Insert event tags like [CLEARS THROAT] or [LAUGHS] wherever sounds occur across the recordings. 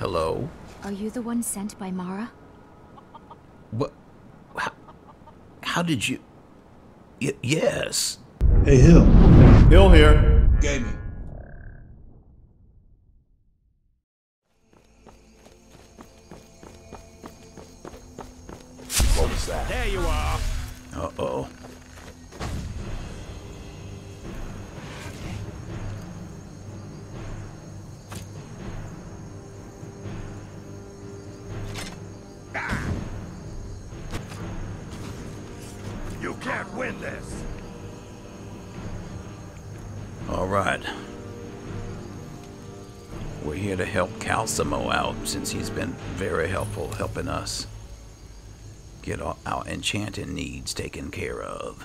Hello? Are you the one sent by Mara? What? How, how did you... Y yes. Hey, Hill. Hill here. Gaming. What was that? There you are. Uh-oh. Calcelmo out since he's been very helpful helping us get our, our enchanting needs taken care of.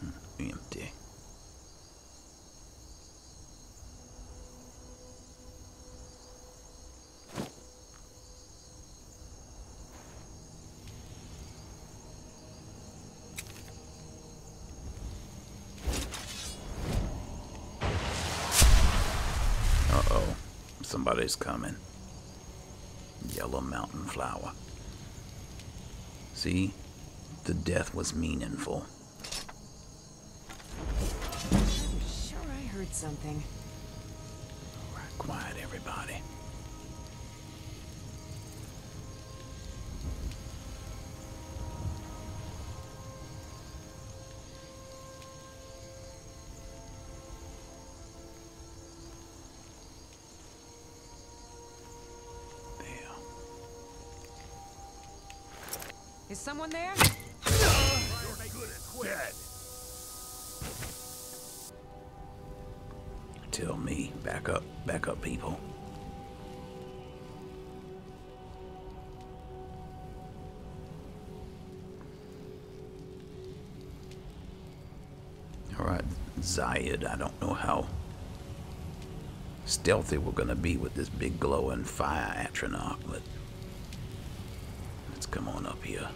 Hmm, Empty. Uh-oh. Somebody's coming. Yellow mountain flower. See? The death was meaningful. I'm Sure, I heard something. Alright, quiet everybody. Someone there? Tell me. Back up. Back up, people. Alright, Zayed. I don't know how stealthy we're gonna be with this big glowing fire Atronach, but let's come on up here.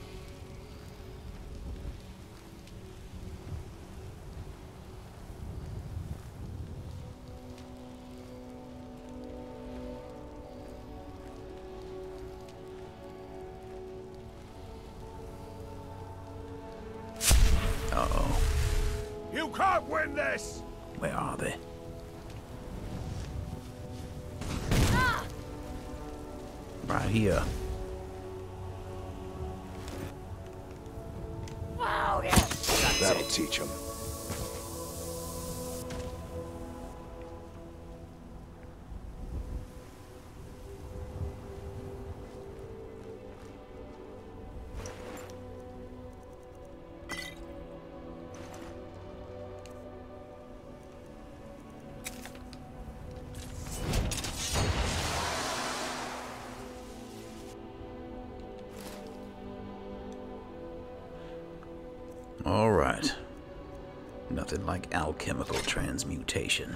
Alchemical transmutation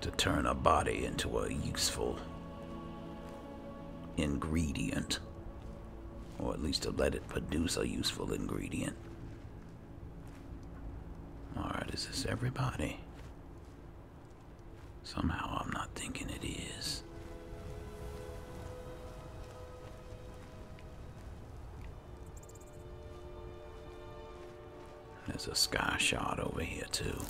to turn a body into a useful ingredient, or at least to let it produce a useful ingredient. All right, is this everybody? Somehow I'm not thinking it is. There's a sky shot over here too.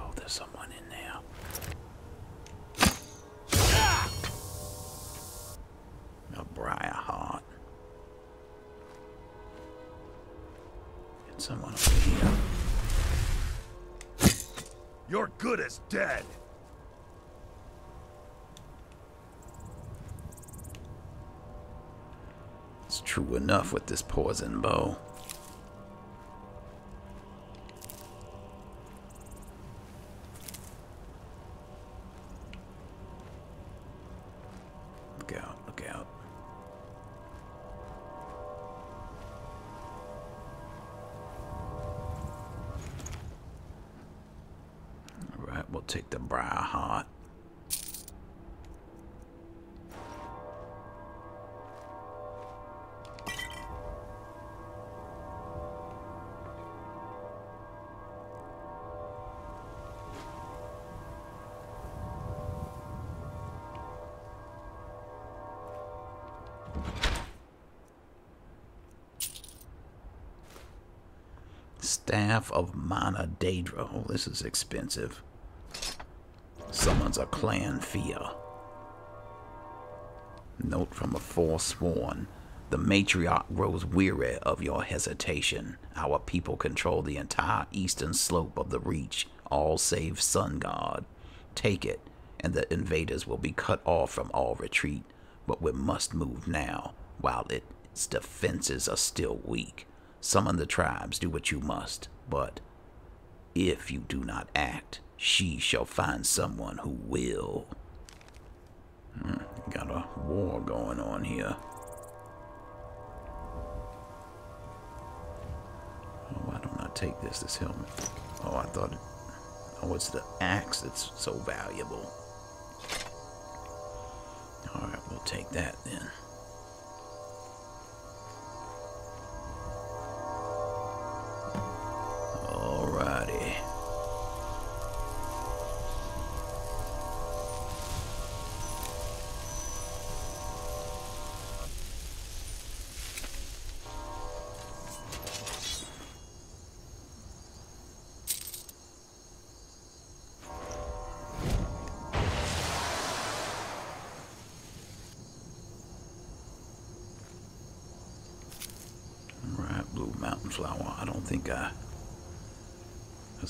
Oh, there's someone in there. A Briarheart. And someone over here. You're good as dead. True enough with this poison bow. Staff of Mana Daedra. Oh, this is expensive. Summons a Clannfear. Note from a forsworn. The matriarch grows weary of your hesitation. Our people control the entire eastern slope of the Reach, all save Sun God. Take it, and the invaders will be cut off from all retreat. But we must move now, while its defenses are still weak. Summon the tribes, do what you must. But if you do not act, she shall find someone who will. Hmm, got a war going on here. Oh, why don't I take this, this helmet? Oh, I thought it... Oh, it's the axe that's so valuable. Alright, we'll take that then.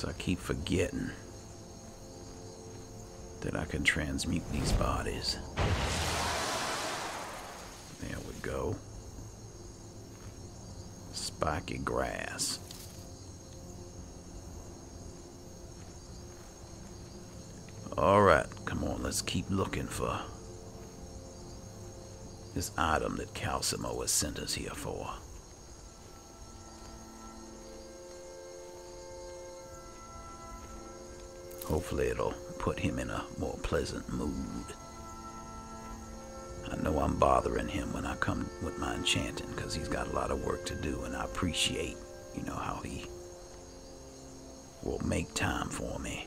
As I keep forgetting that I can transmute these bodies. There we go. Spiky grass. All right, come on, let's keep looking for this item that Calcelmo has sent us here for. Hopefully it'll put him in a more pleasant mood. I know I'm bothering him when I come with my enchanting because he's got a lot of work to do and I appreciate, you know, how he will make time for me.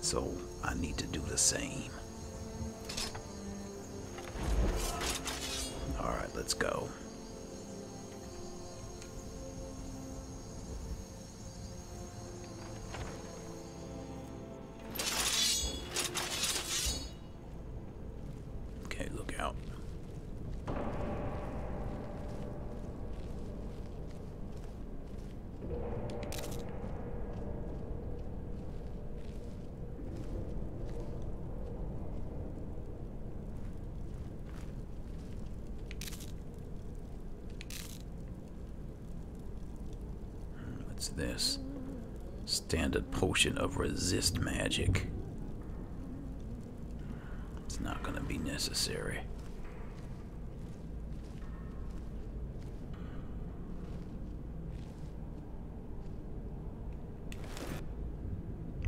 So I need to do the same. Alright, let's go. Potion of resist magic. It's not going to be necessary.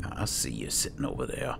I see you sitting over there.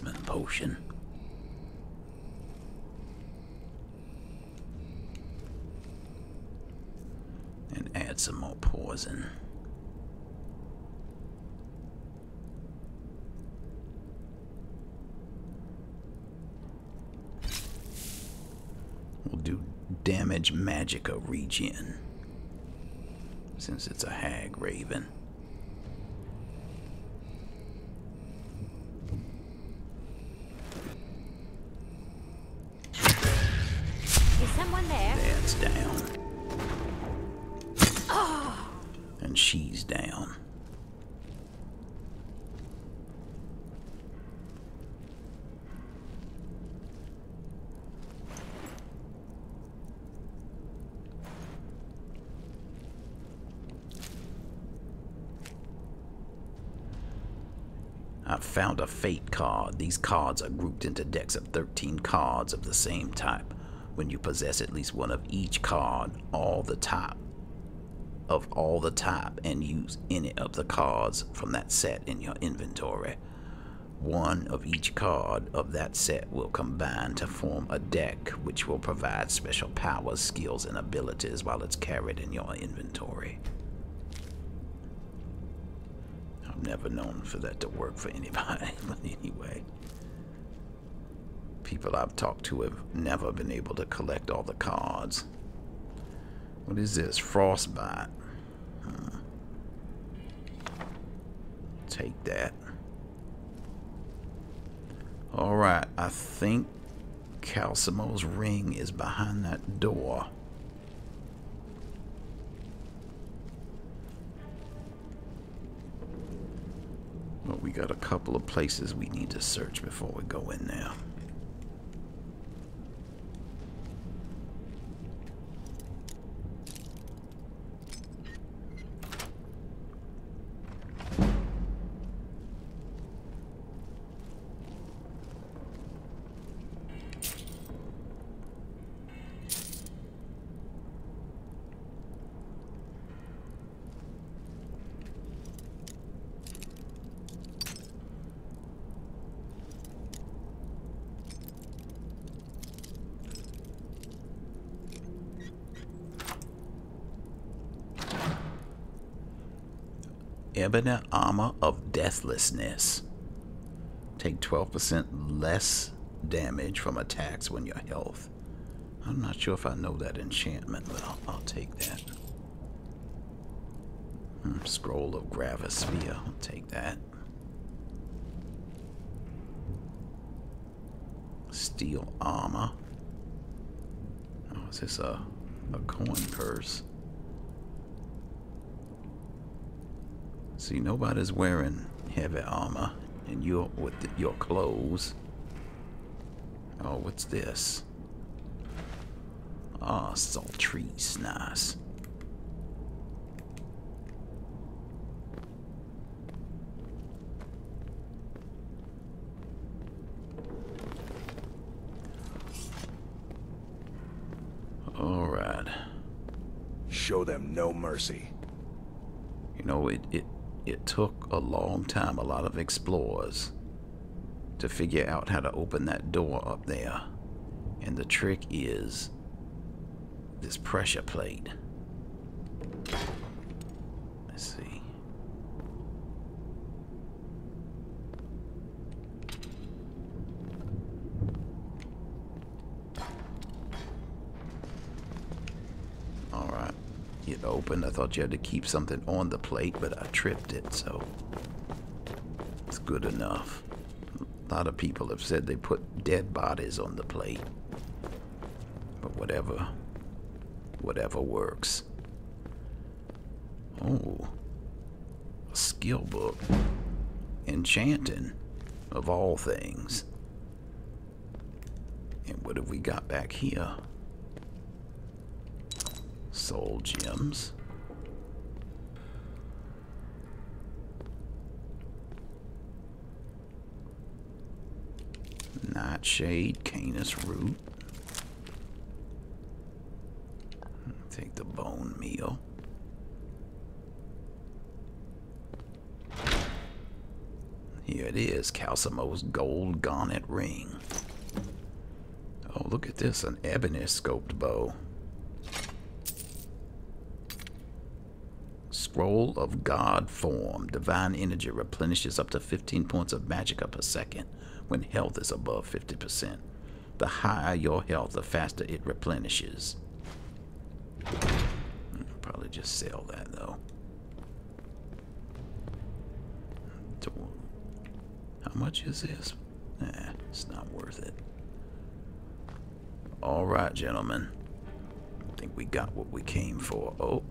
Potion. And add some more poison. We'll do damage magicka regen. Since it's a Hagraven. Cards are grouped into decks of 13 cards of the same type. When you possess at least one of each card, all the type of all the type and use any of the cards from that set in your inventory. One of each card of that set will combine to form a deck which will provide special powers, skills, and abilities while it's carried in your inventory. I've never known for that to work for anybody, [LAUGHS] but anyway. People I've talked to have never been able to collect all the cards. What is this? Frostbite. Hmm. Take that. Alright, I think Calcelmo's ring is behind that door. But we got a couple of places we need to search before we go in there. Armor of Deathlessness. Take 12% less damage from attacks when your health. I'm not sure if I know that enchantment, but I'll, I'll take that. Hmm, Scroll of Gravisphere. I'll take that. Steel Armor. Oh, is this a, a coin purse? See, nobody's wearing heavy armor, and you're with the, your clothes. Oh, what's this? Ah, oh, Saltreese, nice. All right. Show them no mercy. You know, it, it it took a long time, a lot of explorers, to figure out how to open that door up there. And the trick is this pressure plate. Let's see. All right. It I thought you had to keep something on the plate, but I tripped it, so it's good enough. A lot of people have said they put dead bodies on the plate. But whatever. Whatever works. Oh. A skill book. Enchanting. Of all things. And what have we got back here? Soul gems. Nightshade, Canis root. Take the bone meal. Here it is, Calcelmo's gold garnet ring. Oh, look at this, an ebony scoped bow. Scroll of God form. Divine energy replenishes up to 15 points of magicka per second when health is above 50%. The higher your health, the faster it replenishes. Hmm, probably just sell that though. How much is this? Nah, it's not worth it. All right, gentlemen. I think we got what we came for. Oh.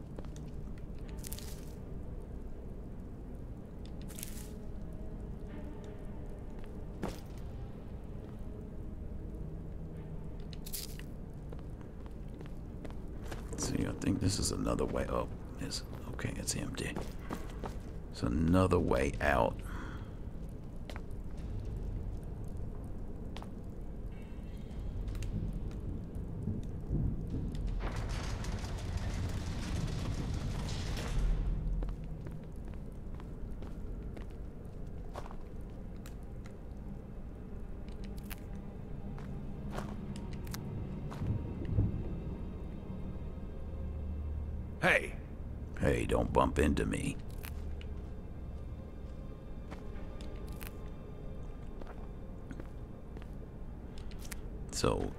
See, I think this is another way up. Oh, okay, it's empty. It's another way out.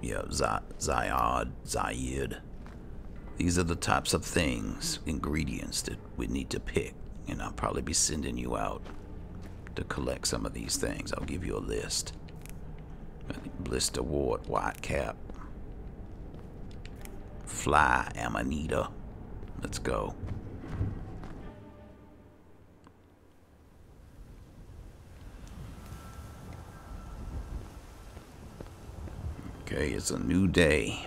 So, yeah, Z- Zyod, Zayid. These are the types of things, ingredients that we need to pick. And I'll probably be sending you out to collect some of these things. I'll give you a list. Blisterwort, white cap. Fly amanita. Let's go. Okay, it's a new day.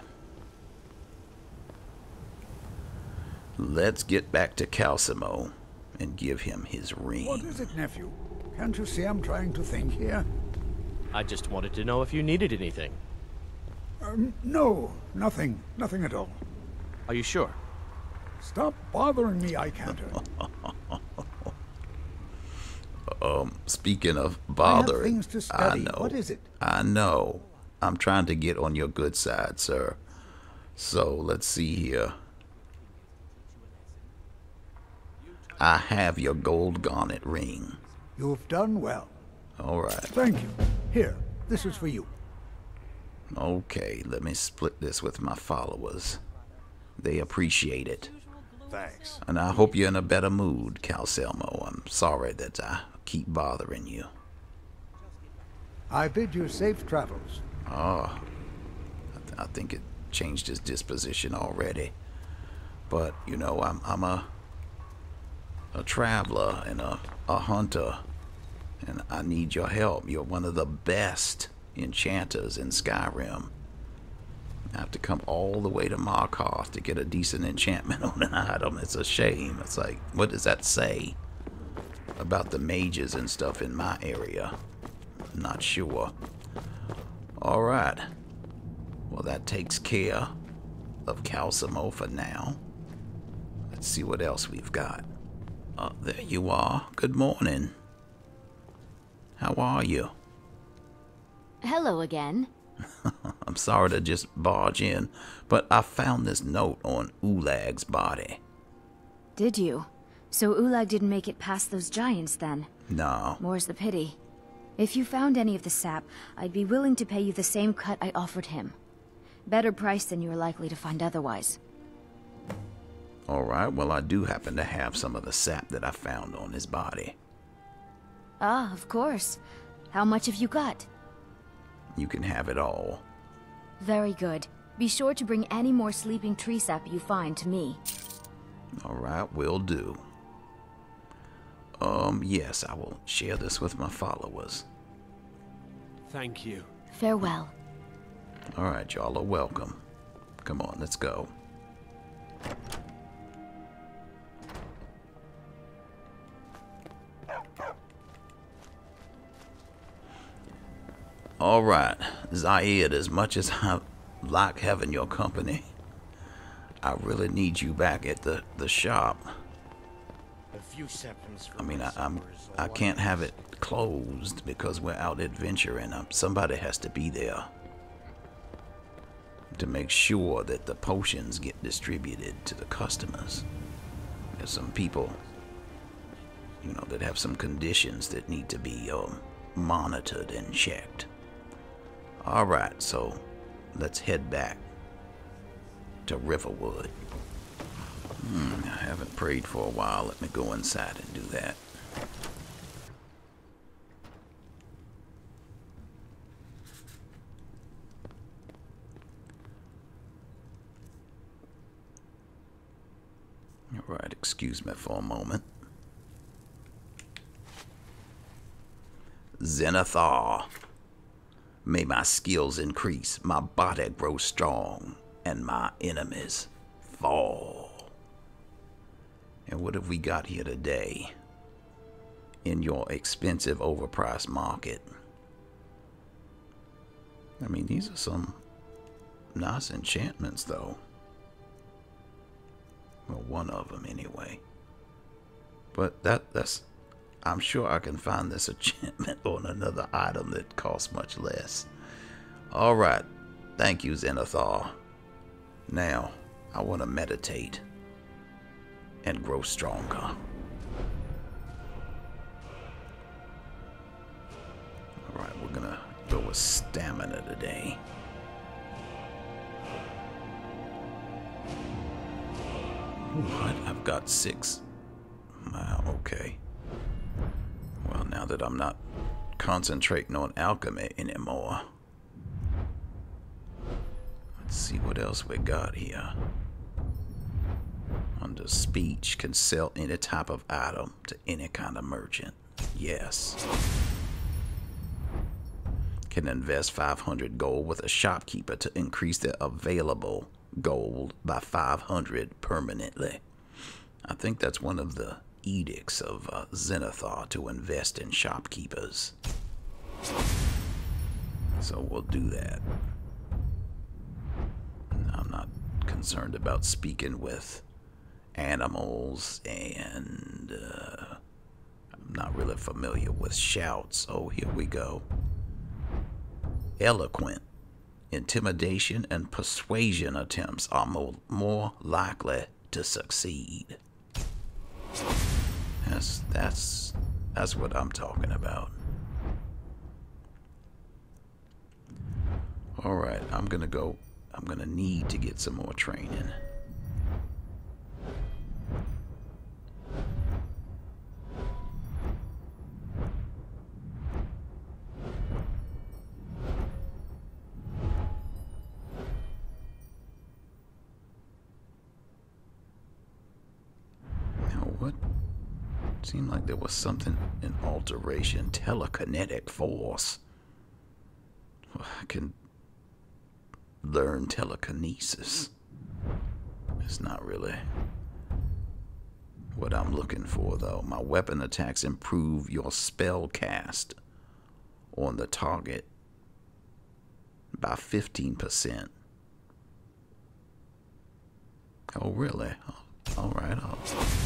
Let's get back to Calcelmo and give him his ring. What is it, nephew? Can't you see I'm trying to think here? I just wanted to know if you needed anything. Um, no, nothing. Nothing at all. Are you sure? Stop bothering me, I can't. [LAUGHS] Speaking of I have bothering, things to I know. What is it? I know. I'm trying to get on your good side, sir. So let's see here. I have your gold garnet ring. You've done well. All right. Thank you. Here, this is for you. Okay, let me split this with my followers. They appreciate it. Thanks. And I hope you're in a better mood, Calcelmo. I'm sorry that I keep bothering you. I bid you safe travels. Oh, I, th- I think it changed his disposition already. But you know, I'm I'm a a traveler and a a hunter, and I need your help. You're one of the best enchanters in Skyrim. I have to come all the way to Markarth to get a decent enchantment [LAUGHS] on an item. It's a shame. It's like, what does that say about the mages and stuff in my area? I'm Not sure. All right. Well, that takes care of Calcelmo for now. Let's see what else we've got. Uh, there you are. Good morning. How are you? Hello again. [LAUGHS] I'm sorry to just barge in, but I found this note on Ulag's body. Did you? So Ulag didn't make it past those giants then? No, More's the pity. If you found any of the sap, I'd be willing to pay you the same cut I offered him. Better price than you are likely to find otherwise. all right. Well, I do happen to have some of the sap that I found on his body. Ah, of course. How much have you got? You can have it all. Very good. Be sure to bring any more sleeping tree sap you find to me. All right, will do. Um, yes, I will share this with my followers. Thank you. Farewell. All right, y'all are welcome. Come on, let's go. All right, Zaid, as much as I like having your company, I really need you back at the, the shop. A few seconds. I mean, I, I'm I can't have it closed because we're out adventuring. Um, somebody has to be there to make sure that the potions get distributed to the customers. There's some people, you know, that have some conditions that need to be um, monitored and checked. All right, so let's head back to Riverwood. Hmm, I haven't prayed for a while. Let me go inside and do that. All right, excuse me for a moment. Zenithar. May my skills increase, my body grow strong, and my enemies fall. And what have we got here today? In your expensive, overpriced market. I mean, these are some nice enchantments, though. Well, one of them, anyway. But that that's I'm sure I can find this [LAUGHS] enchantment on another item that costs much less. All right. Thank you, Zenithar. Now, I want to meditate and grow stronger. All right, we're to go with stamina today. What? I've got six. Wow, okay. Well, now that I'm not concentrating on alchemy anymore. Let's see what else we got here. Under speech, can sell any type of item to any kind of merchant. Yes. Can invest 500 gold with a shopkeeper to increase their available gold by 500 permanently. I think that's one of the edicts of uh, Zenithar to invest in shopkeepers. So we'll do that. I'm not concerned about speaking with animals, and uh, I'm not really familiar with shouts. Oh, here we go. Eloquent. Intimidation and persuasion attempts are more, more likely to succeed. That's that's that's what I'm talking about. All right, I'm gonna go. I'm gonna need to get some more training. Seemed like there was something in alteration, telekinetic force. I can learn telekinesis. It's not really what I'm looking for, though. My weapon attacks improve your spell cast on the target by 15%. Oh, really? All right, I'll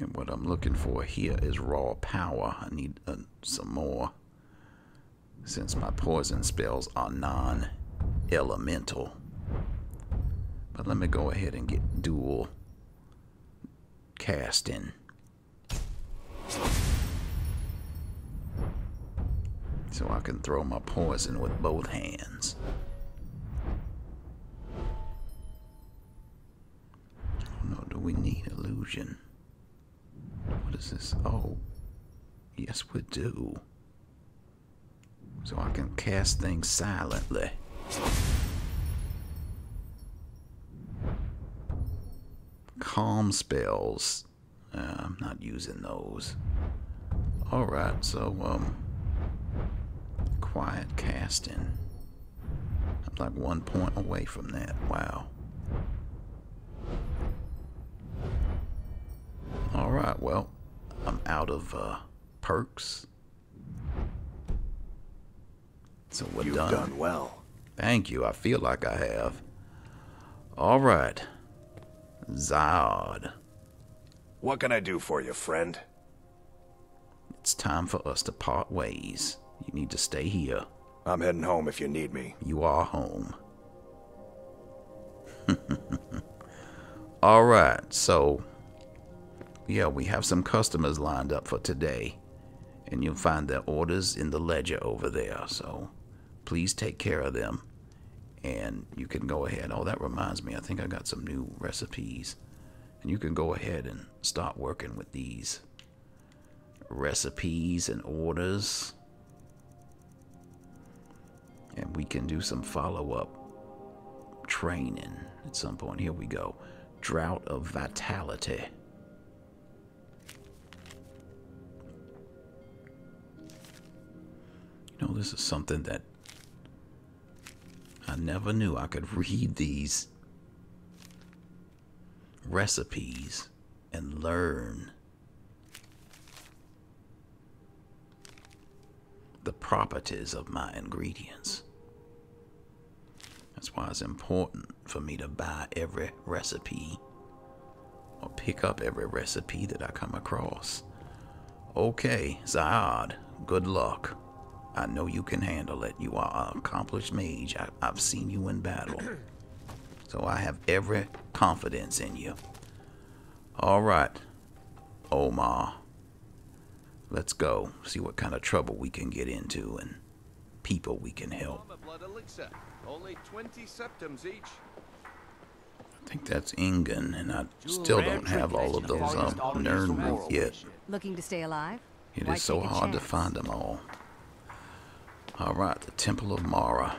And what I'm looking for here is raw power. I need uh, some more since my poison spells are non-elemental. But let me go ahead and get dual casting. So I can throw my poison with both hands. Oh no, do we need illusion? Is this? Oh, yes, we do. So I can cast things silently. Calm spells. Uh, I'm not using those. Alright, so, um, quiet casting. I'm like one point away from that. Wow. Alright, well, I'm out of uh, perks. So we're You've done. done well. Thank you. I feel like I have. All right. Zod. What can I do for you, friend? It's time for us to part ways. You need to stay here. I'm heading home if you need me. You are home. [LAUGHS] All right, so yeah, we have some customers lined up for today, and you'll find their orders in the ledger over there. So please take care of them, and you can go ahead. Oh, that reminds me, I think I got some new recipes, and you can go ahead and start working with these recipes and orders and we can do some follow up training at some point. Here we go. Drought of Vitality. Know, this is something that I never knew I could read these recipes and learn the properties of my ingredients. That's why it's important for me to buy every recipe or pick up every recipe that I come across. Okay, Zayad, good luck. I know you can handle it. You are an accomplished mage. I, I've seen you in battle. [CLEARS THROAT] So I have every confidence in you. All right, Omar. Let's go. See what kind of trouble we can get into and people we can help. blood elixir. Only 20 septims each. I think that's Ingun, and I still don't have all of those um, Nirnroot yet. Looking to stay alive? It Why is so take a hard to find them all. All right, the Temple of Mara.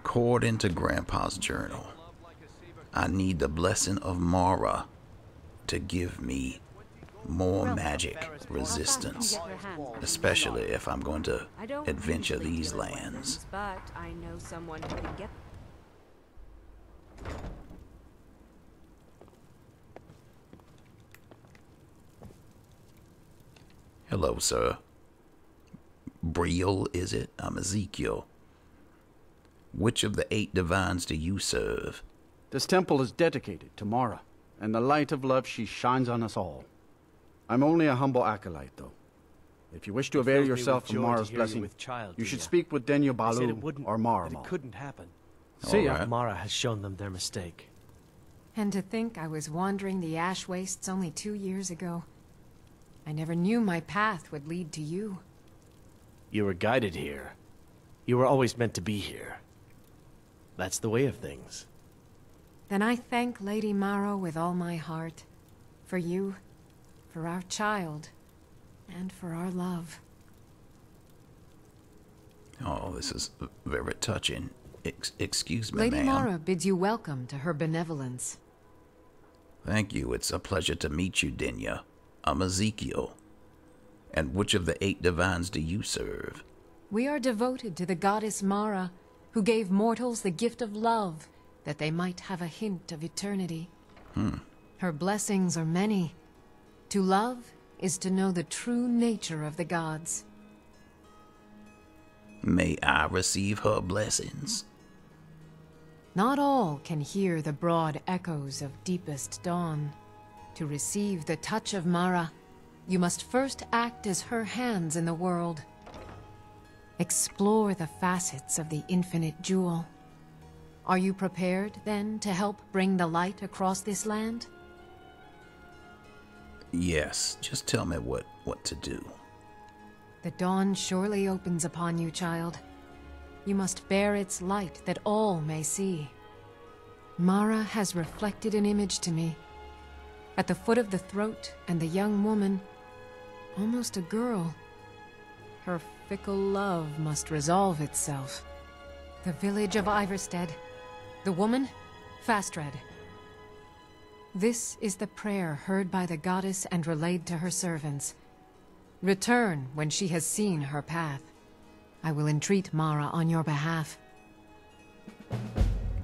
According to Grandpa's journal, I need the blessing of Mara to give me more magic resistance, especially if I'm going to adventure these lands. Hello, But I know someone who can get Hello, sir. Briehl, is it? I'm Ezekiel. Which of the eight divines do you serve? This temple is dedicated to Mara, and the light of love she shines on us all. I'm only a humble acolyte, though. If you wish to avail fills me with yourself of Mara's hear you blessing, with child, you should speak with Dinya They said it Balu or Mara. It couldn't happen. See ya. Alright. Mara has shown them their mistake. And to think I was wandering the ash wastes only two years ago. I never knew my path would lead to you. You were guided here. You were always meant to be here. That's the way of things. Then I thank Lady Mara with all my heart. For you, for our child, and for our love. Oh, this is very touching. Ex- excuse me, Lady ma'am. Mara bids you welcome to her benevolence. Thank you. It's a pleasure to meet you, Dinya. I'm Ezekiel. And which of the eight divines do you serve? We are devoted to the goddess Mara, who gave mortals the gift of love, that they might have a hint of eternity. Hmm. Her blessings are many. To love is to know the true nature of the gods. May I receive her blessings? Not all can hear the broad echoes of deepest dawn. To receive the touch of Mara, you must first act as her hands in the world. Explore the facets of the infinite jewel. Are you prepared, then, to help bring the light across this land? Yes, just tell me what, what to do. The dawn surely opens upon you, child. You must bear its light that all may see. Mara has reflected an image to me. At the foot of the throat and the young woman, almost a girl. Her fickle love must resolve itself. The village of Ivarstead. The woman, Fastred. This is the prayer heard by the goddess and relayed to her servants. Return when she has seen her path. I will entreat Mara on your behalf.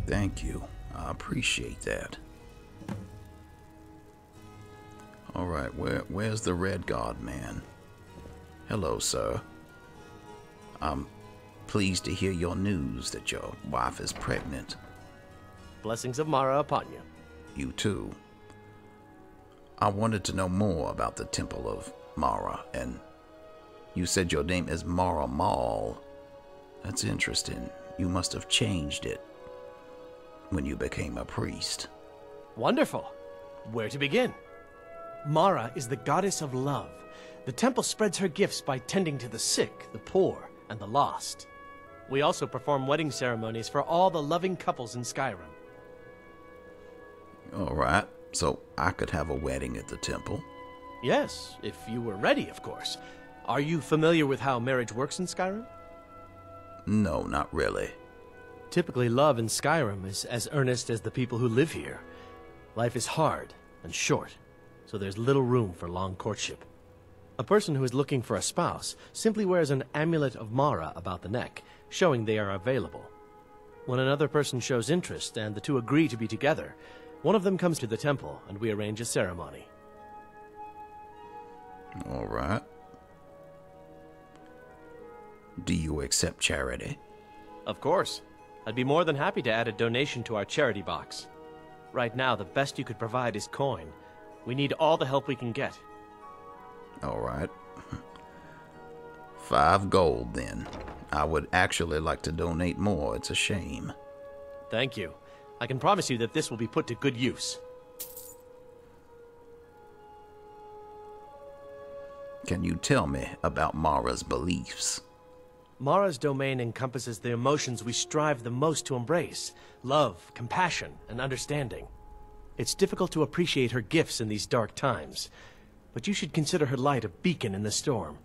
Thank you. I appreciate that. All right, where where's the Redguard man? Hello, sir. I'm pleased to hear your news that your wife is pregnant. Blessings of Mara upon you. You too. I wanted to know more about the Temple of Mara, and you said your name is Maramal. That's interesting. You must have changed it when you became a priest. Wonderful. Where to begin? Mara is the goddess of love. The temple spreads her gifts by tending to the sick, the poor, and the lost. We also perform wedding ceremonies for all the loving couples in Skyrim. All right, so I could have a wedding at the temple. Yes, if you were ready, of course. Are you familiar with how marriage works in Skyrim? No, not really. Typically, love in Skyrim is as earnest as the people who live here. Life is hard and short, so there's little room for long courtship. A person who is looking for a spouse simply wears an amulet of Mara about the neck, showing they are available. When another person shows interest and the two agree to be together, one of them comes to the temple and we arrange a ceremony. All right. Do you accept charity? Of course. I'd be more than happy to add a donation to our charity box. Right now, the best you could provide is coin. We need all the help we can get. All right. Five gold, then. I would actually like to donate more. It's a shame. Thank you. I can promise you that this will be put to good use. Can you tell me about Mara's beliefs? Mara's domain encompasses the emotions we strive the most to embrace love, compassion, and understanding. It's difficult to appreciate her gifts in these dark times, but you should consider her light a beacon in the storm.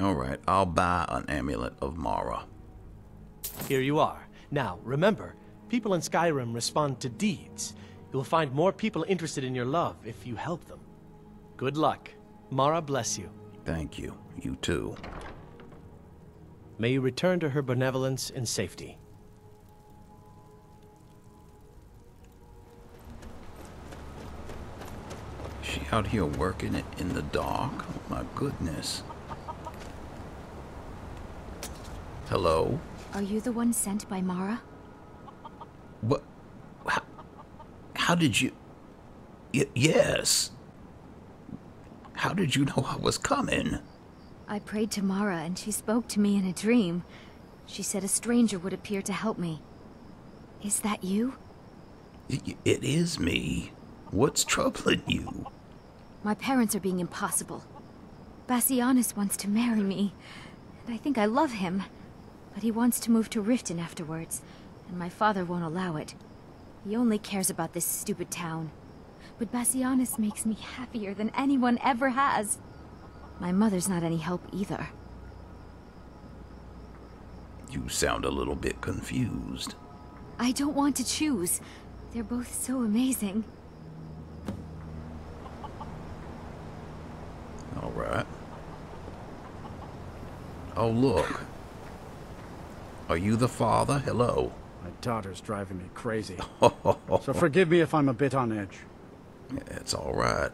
All right, I'll buy an amulet of Mara. Here you are. Now, remember, people in Skyrim respond to deeds. You'll find more people interested in your love if you help them. Good luck. Mara bless you. Thank you. You too. May you return to her benevolence in safety. She out here working it in the dark? Oh my goodness. Hello? Are you the one sent by Mara? What? How, how did you... Y yes. How did you know I was coming? I prayed to Mara and she spoke to me in a dream. She said a stranger would appear to help me. Is that you? Y it is me. What's troubling you? My parents are being impossible. Bassianus wants to marry me, and I think I love him. But he wants to move to Riften afterwards, and my father won't allow it. He only cares about this stupid town. But Bassianus makes me happier than anyone ever has. My mother's not any help either. You sound a little bit confused. I don't want to choose. They're both so amazing. All right. Oh, look. Are you the father? Hello. My daughter's driving me crazy. [LAUGHS] so forgive me if I'm a bit on edge. It's all right.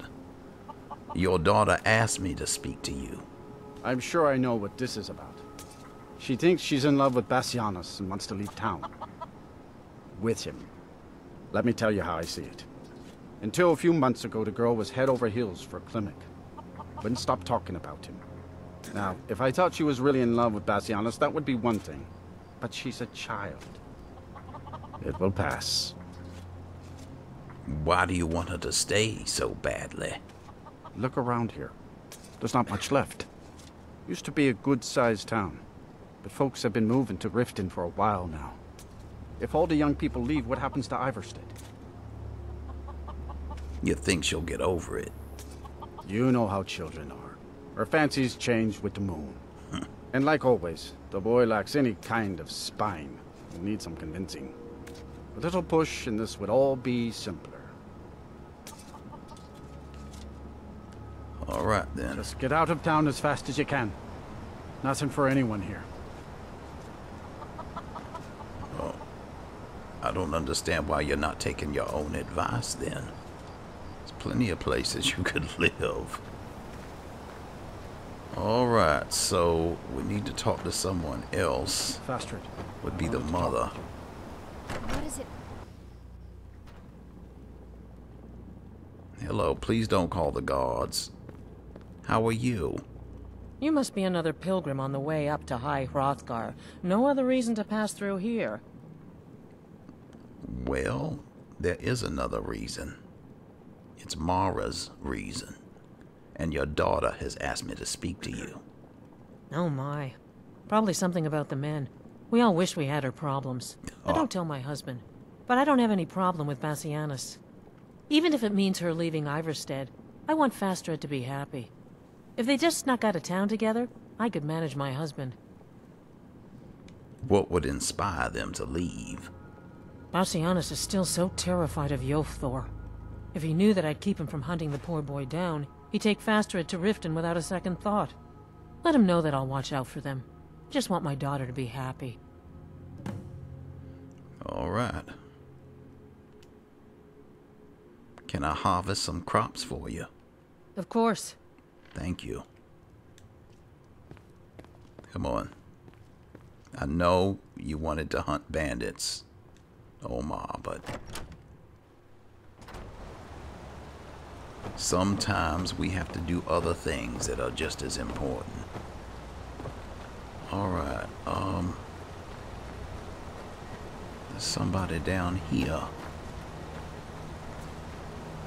Your daughter asked me to speak to you. I'm sure I know what this is about. She thinks she's in love with Bassianus and wants to leave town. With him. Let me tell you how I see it. Until a few months ago, the girl was head over heels for Klimek. Wouldn't stop talking about him. Now, if I thought she was really in love with Bassianus, that would be one thing. But she's a child. It will pass. Why do you want her to stay so badly? Look around here. There's not much left. Used to be a good-sized town. But folks have been moving to Riften for a while now. If all the young people leave, what happens to Ivarstead? You think she'll get over it? You know how children are. Her fancies change with the moon. [LAUGHS] and like always, the boy lacks any kind of spine. He'll need some convincing. A little push and this would all be simpler. All right, then. Just get out of town as fast as you can. Nothing for anyone here. Oh, I don't understand why you're not taking your own advice, then. There's plenty of places you [LAUGHS] could live. Alright, so we need to talk to someone else. Fastred. Would be the mother. What is it? Hello, please don't call the guards. How are you? You must be another pilgrim on the way up to High Hrothgar. No other reason to pass through here. Well, there is another reason. It's Mara's reason. And your daughter has asked me to speak to you. Oh my. Probably something about the men. We all wish we had her problems. I don't uh. tell my husband. But I don't have any problem with Bassianus. Even if it means her leaving Ivarstead, I want Fastred to be happy. If they just snuck out of town together, I could manage my husband. What would inspire them to leave? Bassianus is still so terrified of Jofthor. If he knew that I'd keep him from hunting the poor boy down, he'd take Fastred to Riften without a second thought. Let him know that I'll watch out for them. Just want my daughter to be happy. All right. Can I harvest some crops for you? Of course. Thank you. Come on. I know you wanted to hunt bandits, Omar, but sometimes we have to do other things that are just as important. Alright, um... There's somebody down here.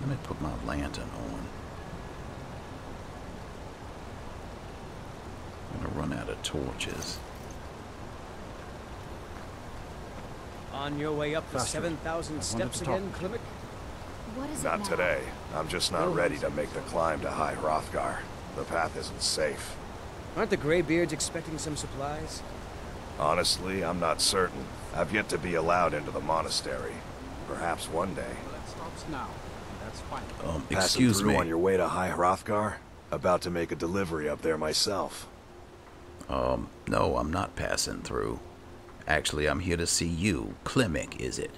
Let me put my lantern on. I'm gonna run out of torches. On your way up the 7,000 steps wanted to talk. again, Klimek? What is Not now? today. I'm just not ready to make the climb to High Hrothgar. The path isn't safe. Aren't the Greybeards expecting some supplies? Honestly, I'm not certain. I've yet to be allowed into the monastery. Perhaps one day. That stops now. That's fine. Um, excuse me. on your way to High Hrothgar? About to make a delivery up there myself. Um, no, I'm not passing through. Actually, I'm here to see you. Klimek, is it?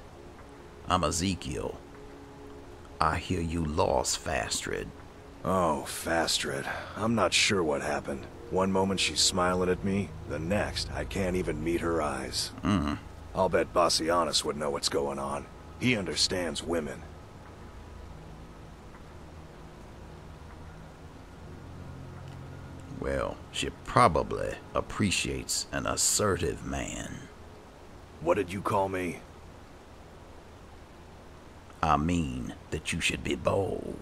I'm Ezekiel. I hear you lost Fastred. Oh, Fastred. I'm not sure what happened. One moment she's smiling at me, the next, I can't even meet her eyes. Mm. I'll bet Bassianus would know what's going on. He understands women. Well, she probably appreciates an assertive man. What did you call me? I mean that you should be bold.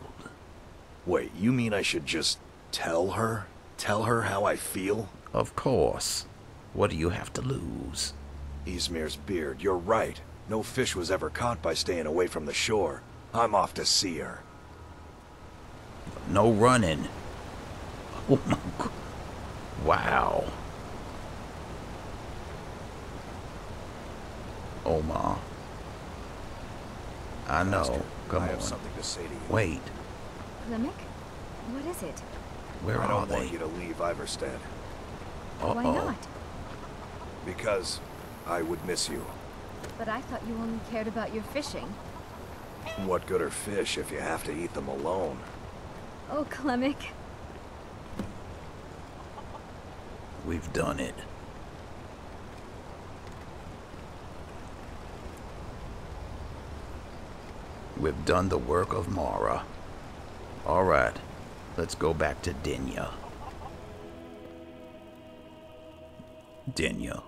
Wait, you mean I should just tell her? Tell her how I feel? Of course. What do you have to lose? Ysmir's beard, you're right. No fish was ever caught by staying away from the shore. I'm off to see her. No running. Oh my god. Wow. Omar. I know. Master, Come I on. something to say to you. Wait. Klimek? What is it? Where I are don't they? want you to leave Ivarstead. Uh-oh. Why not? Because I would miss you. But I thought you only cared about your fishing. What good are fish if you have to eat them alone? Oh, Klimek. We've done it. We've done the work of Mara. All right, let's go back to Dinya. Dinya.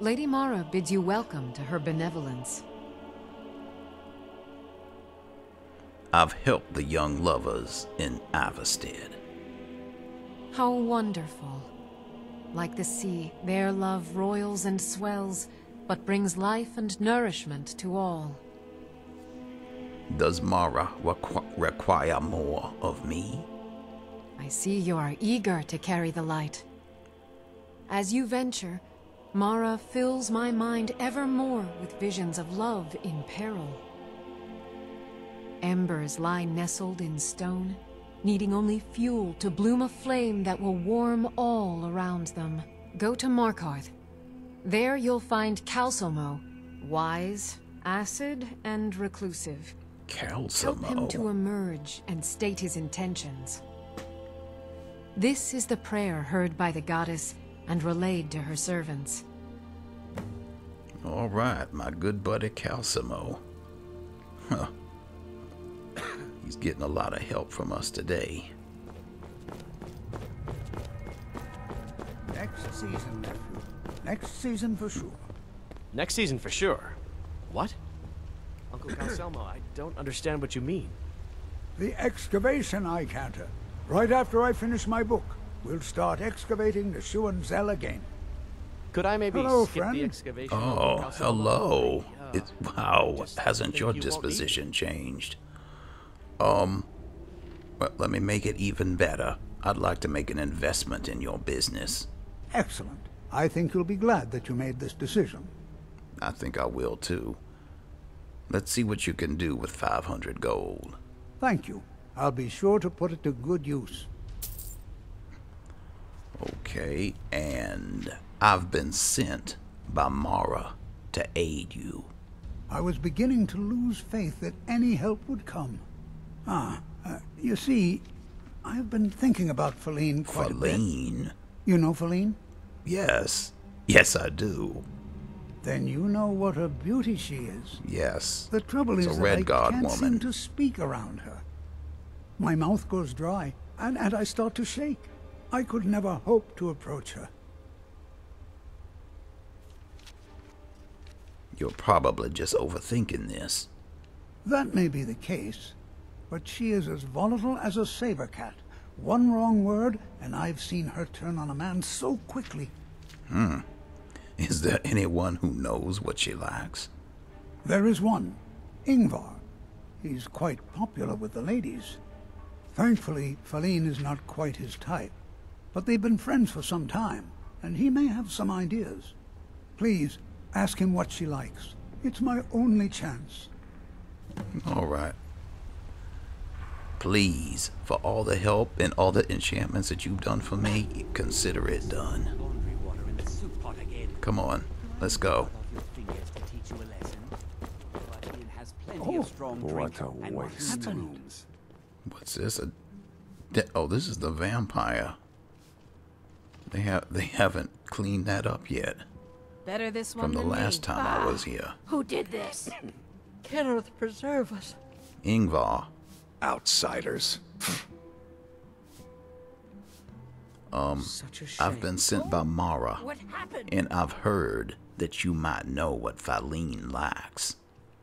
Lady Mara bids you welcome to her benevolence. I've helped the young lovers in Ivarstead. How wonderful. Like the sea, their love roils and swells, but brings life and nourishment to all. Does Mara requ- require more of me? I see you are eager to carry the light. As you venture, Mara fills my mind ever more with visions of love in peril. Embers lie nestled in stone, needing only fuel to bloom a flame that will warm all around them. Go to Markarth. There you'll find Calcelmo, wise, acid, and reclusive. Help him to emerge and state his intentions. This is the prayer heard by the goddess and relayed to her servants. All right, my good buddy Calcimo. Huh. He's getting a lot of help from us today. Next season, nephew. Next season for sure. Next season for sure. What? Uncle Calcelmo, I don't understand what you mean. The excavation I canter. Right after I finish my book, we'll start excavating the Nchuand-Zel again. Could I maybe Hello, skip friend. the excavation? Oh, hello. Uh, It's wow. Hasn't think your you won't disposition changed? Um, well, let me make it even better. I'd like to make an investment in your business. Excellent. I think you'll be glad that you made this decision. I think I will too. Let's see what you can do with 500 gold. Thank you. I'll be sure to put it to good use. Okay, and I've been sent by Mara to aid you. I was beginning to lose faith that any help would come. Ah, uh, you see, I've been thinking about Faleen quite a bit. Faleen? You know Faleen? Yes. Yes, I do. Then you know what a beauty she is. Yes. The trouble It's is a that I can't woman. seem to speak around her. My mouth goes dry, and, and I start to shake. I could never hope to approach her. You're probably just overthinking this. That may be the case, but she is as volatile as a saber cat. One wrong word, and I've seen her turn on a man so quickly. Hmm. Is there anyone who knows what she lacks? There is one, Ingvar. He's quite popular with the ladies. Thankfully, Faleen is not quite his type, but they've been friends for some time, and he may have some ideas. Please, ask him what she likes. It's my only chance. All right. Please, for all the help and all the enchantments that you've done for me, consider it done. Come on, let's go. Oh, what a waste. What's this? A, de- oh, this is the vampire. They have they haven't cleaned that up yet Better this one from the than last me. time I was here. Who did this? Kynareth, preserve us. Ingvar. Outsiders. Um, I've been sent by Mara, What happened? and I've heard that you might know what Faleen lacks.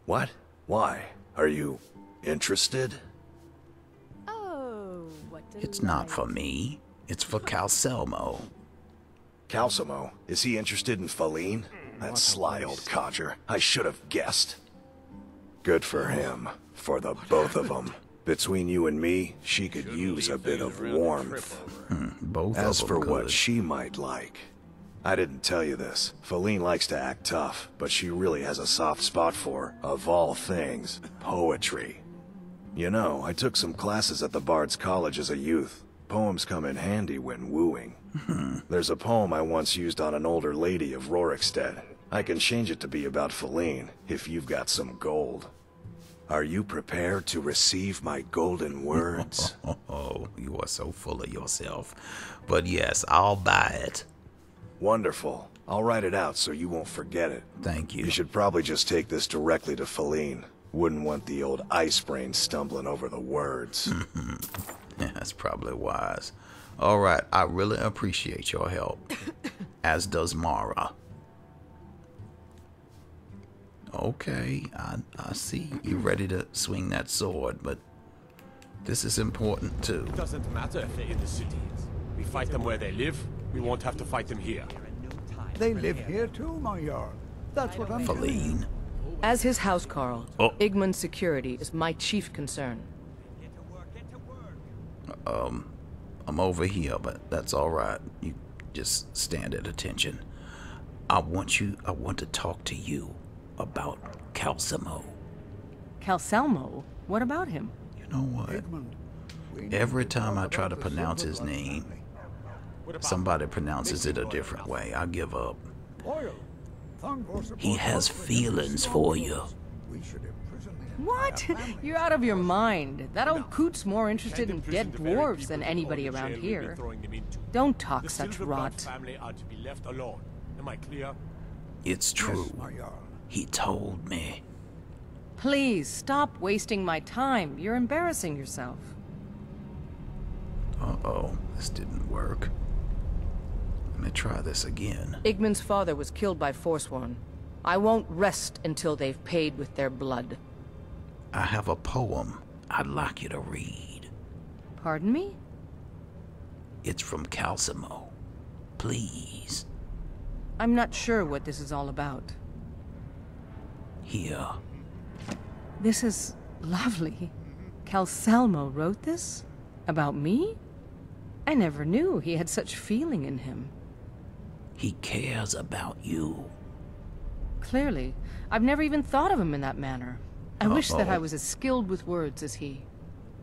What? Why? Are you interested? Oh, what did It's not for me. It's for [LAUGHS] Calcelmo. Calcimo, is he interested in Faleen? That sly old codger. I should have guessed. Good for him. For the both of them. Between you and me, she could use a bit of warmth. Hmm, both As of for them what she might like, I didn't tell you this. Faleen likes to act tough, but she really has a soft spot for, of all things, poetry. You know, I took some classes at the Bard's College as a youth. Poems come in handy when wooing. Hmm. There's a poem I once used on an older lady of Rorikstead. I can change it to be about Faleen, if you've got some gold. Are you prepared to receive my golden words? [LAUGHS] Oh, you are so full of yourself. But yes, I'll buy it. Wonderful. I'll write it out so you won't forget it. Thank you. You should probably just take this directly to Faleen. Wouldn't want the old ice brain stumbling over the words. Yeah, [LAUGHS] that's probably wise. All right, I really appreciate your help. [LAUGHS] As does Mara. Okay, I, I see You're ready to swing that sword, but this is important too. It doesn't matter if they're in the city. We fight them where they live. We won't have to fight them here. They live here too, my Jarl. That's what I'm telling. Faleen. As his house, housecarl, Oh. Igmund's security is my chief concern. Um, I'm over here, but that's all right. You just stand at attention. I want you. I want to talk to you about Calcimo. Calcelmo? What about him? You know what? Every time I try to pronounce his name, somebody pronounces it a different way. I give up. He has feelings for you. We should imprison the What? You're out of your mind. That old coot's more interested in dead dwarves than anybody around here. Don't talk The such Silverblood rot. family are to be left alone. Am I clear? It's true. He told me. Please, stop wasting my time. You're embarrassing yourself. Uh-oh, this didn't work. Let me try this again. Igmund's father was killed by Forsworn. I won't rest until they've paid with their blood. I have a poem I'd like you to read. Pardon me? It's from Calcimo. Please. I'm not sure what this is all about. Here. This is lovely. Calcelmo wrote this? About me? I never knew he had such feeling in him. He cares about you. Clearly. I've never even thought of him in that manner. I wish that I was as skilled with words as he.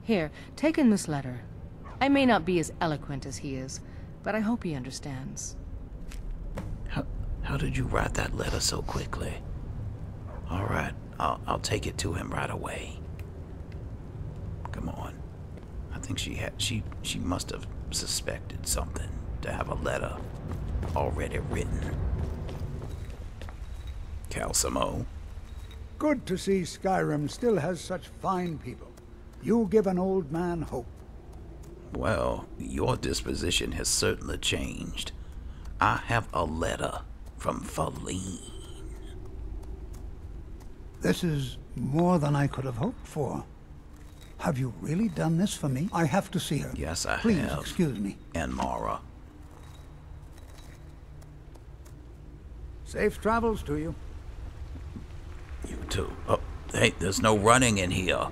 Here, take in this letter. I may not be as eloquent as he is, but I hope he understands. How, how did you write that letter so quickly? All right, I'll, I'll take it to him right away. Come on. I think she had she she must have suspected something to have a letter already written. Calcimo. Good to see Skyrim still has such fine people. You give an old man hope. Well, your disposition has certainly changed. I have a letter from Faleen. This is more than I could have hoped for. Have you really done this for me? I have to see her. Yes, I Please, have. excuse me. And Mara. Safe travels to you. You too. Oh, hey, there's no running in here.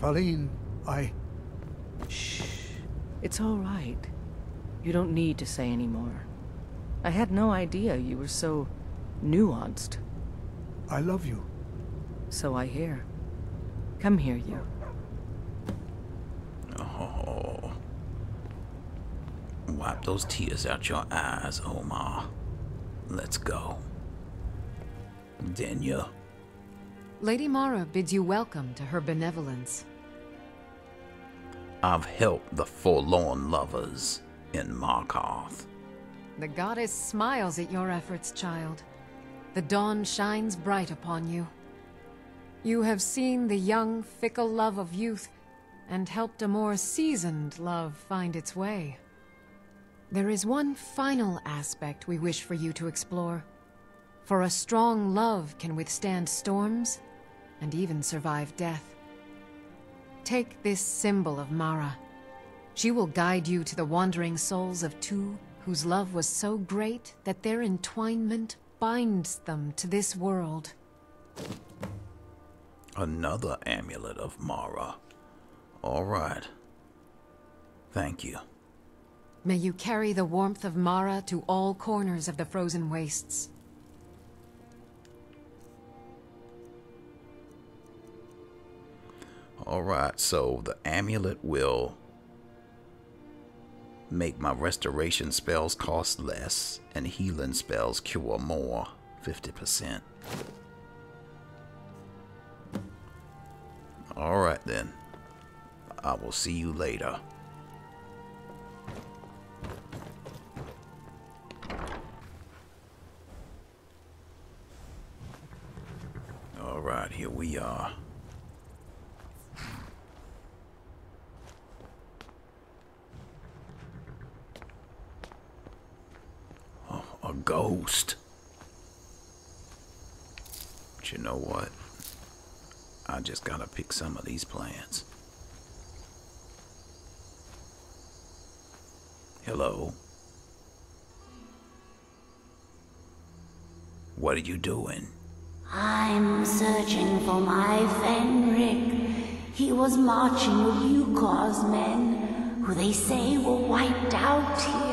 Faleen, I... Shh. It's all right. You don't need to say any more. I had no idea you were so nuanced. I love you. So I hear. Come here, you. Oh. Wipe those tears out your eyes, Omar. Let's go. Dinya. Lady Mara bids you welcome to her benevolence. I've helped the forlorn lovers in Markarth. The goddess smiles at your efforts, child. The dawn shines bright upon you. You have seen the young, fickle love of youth and helped a more seasoned love find its way. There is one final aspect we wish for you to explore. For a strong love can withstand storms and even survive death. Take this symbol of Mara. She will guide you to the wandering souls of two whose love was so great that their entwinement binds them to this world. Another amulet of Mara. All right. Thank you. May you carry the warmth of Mara to all corners of the frozen wastes. All right, so the amulet will make my restoration spells cost less and healing spells cure more, 50%. All right then. I will see you later. All right, here we are. A ghost. But you know what? I just gotta pick some of these plants. Hello. What are you doing? I'm searching for my Fenrig. He was marching with Yukor's men, who they say were wiped out here.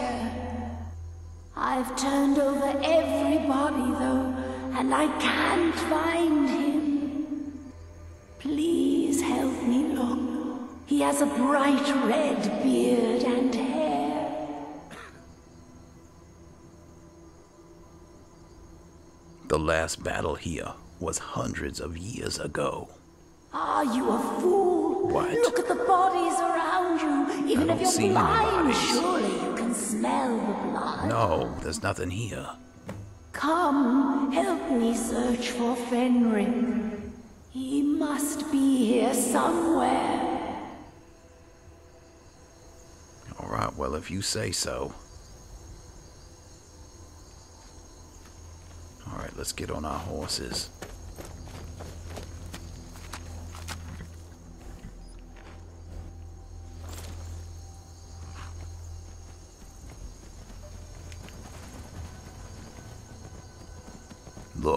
I've turned over everybody, though, and I can't find him. Please help me look. He has a bright red beard and hair. [LAUGHS] The last battle here was hundreds of years ago. Are you a fool? What? Look at the bodies around you. Even if you're blind, surely can smell the blood. No, there's nothing here. Come, help me search for Fenrig. He must be here somewhere. All right, well, if you say so. All right, let's get on our horses.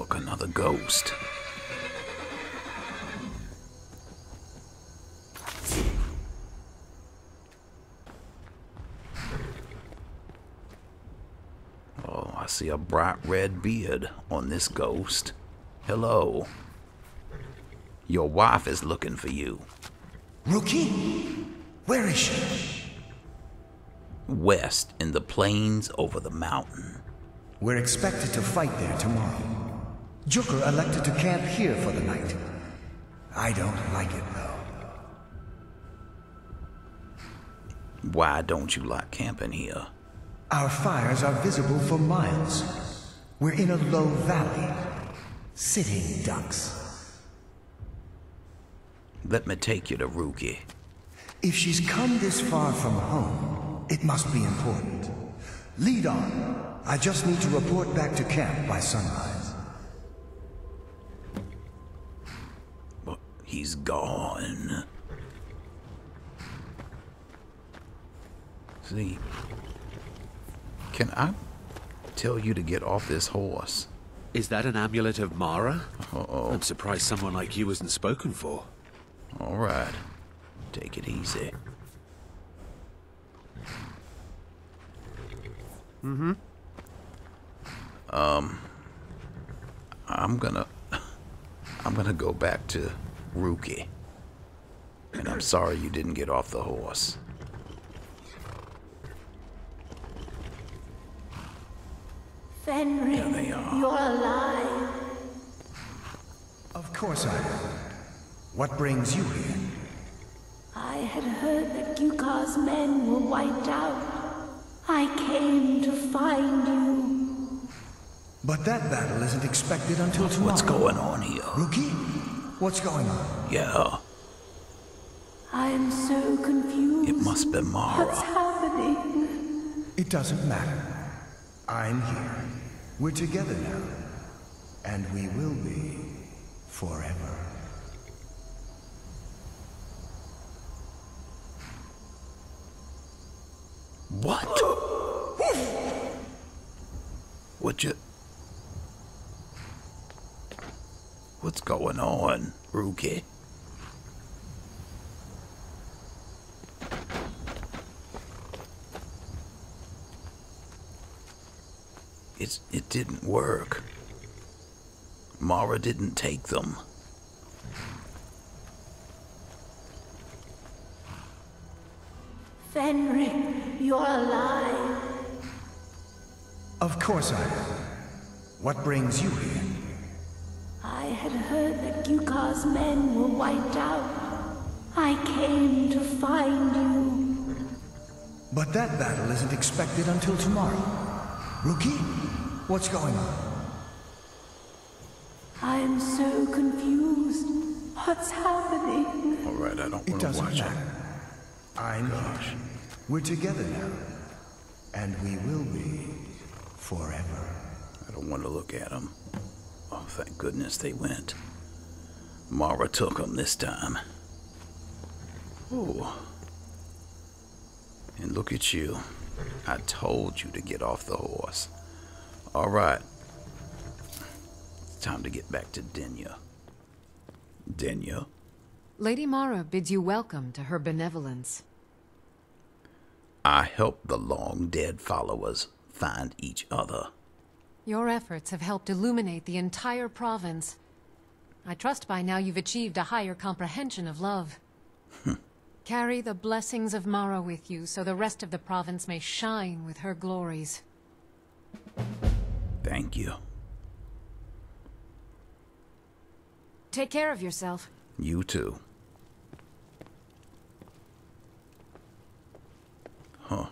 Look, another ghost. Oh, I see a bright red beard on this ghost. Hello. Your wife is looking for you. Ruki? Where is she? West in the plains over the mountain. We're expected to fight there tomorrow. Juker elected to camp here for the night. I don't like it, though. Why don't you like camping here? Our fires are visible for miles. We're in a low valley. Sitting ducks. Let me take you to Ruki. If she's come this far from home, it must be important. Lead on. I just need to report back to camp by sunrise. He's gone. See, can I tell you to get off this horse? Is that an amulet of Mara? Uh-oh. I'm surprised someone like you isn't spoken for. All right. Take it easy. Mm-hmm. Um, I'm gonna, [LAUGHS] I'm gonna go back to Ruki. And I'm sorry you didn't get off the horse. Fenrig, you're alive. Of course I am. What brings you here? I had heard that Yukar's men were wiped out. I came to find you. But that battle isn't expected until tomorrow. What's going on here? Ruki? What's going on? Yeah, I'm so confused. it must be Mara. What's Mara. happening? It doesn't matter. I'm here. We're together now. And we will be. Forever. What? [GASPS] What you... What's going on, Ruki? It's, it didn't work. Mara didn't take them. Fenrig, you're alive. Of course I am. What brings you here? I had heard that Yukar's men were wiped out. I came to find you. But that battle isn't expected until tomorrow. Ruki? What's going on? I'm so confused. What's happening? All right, I don't It want to doesn't watch matter. it. I'm here. We're together now. And we will be. Forever. I don't want to look at them. Oh, thank goodness they went. Mara took them this time. Oh. And look at you. I told you to get off the horse. All right. It's time to get back to Dinya. Dinya? Lady Mara bids you welcome to her benevolence. I helped the long dead followers find each other. Your efforts have helped illuminate the entire province. I trust by now you've achieved a higher comprehension of love. Hmm. Carry the blessings of Mara with you so the rest of the province may shine with her glories. Thank you. Take care of yourself. You too. Huh.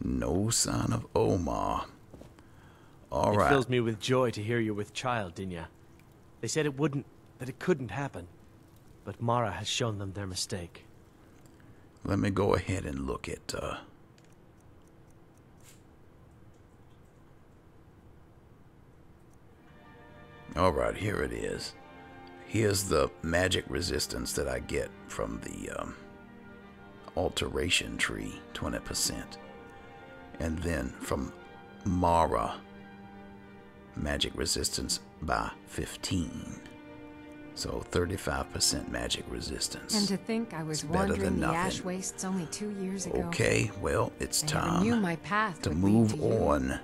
No sign of Omar. All it right. fills me with joy to hear you're with child, Dinya. They said it wouldn't, that it couldn't happen. But Mara has shown them their mistake. Let me go ahead and look at, uh... Alright, here it is. Here's the magic resistance that I get from the um, alteration tree, 20%. And then from Mara, magic resistance by 15. So 35% magic resistance. And to think I was It's better wandering than the nothing. ash wastes only two years ago. Okay, well, it's I time my path to move to on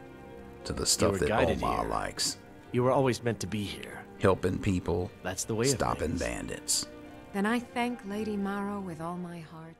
to the stuff that guided Omar here. likes. You were always meant to be here. Helping people, That's the way of stopping bandits. Then I thank Lady Maro with all my heart.